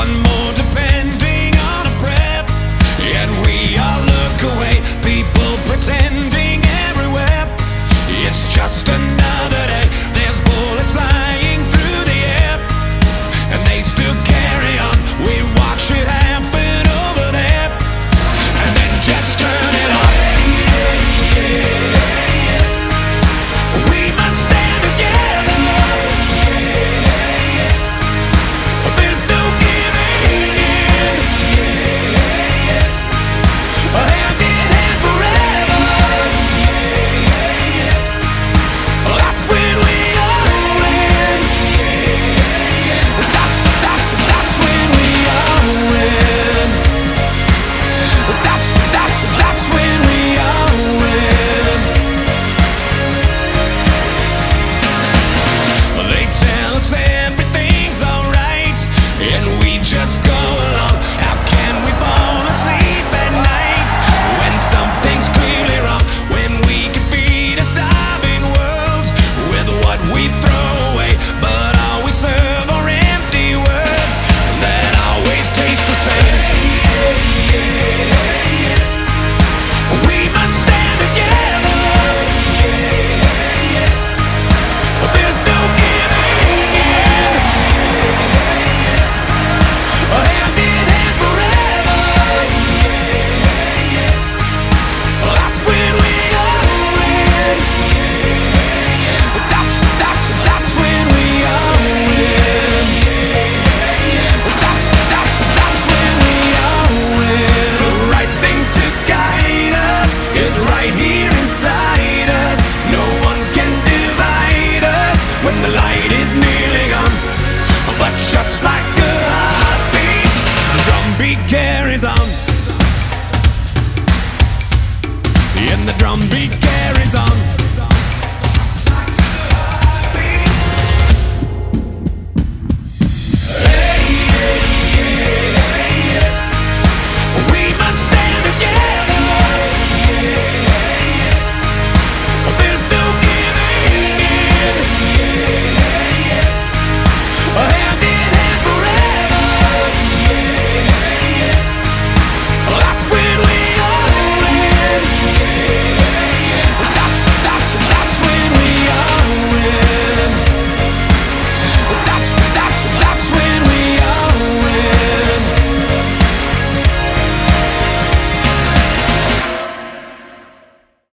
One more And the drum beat carries on.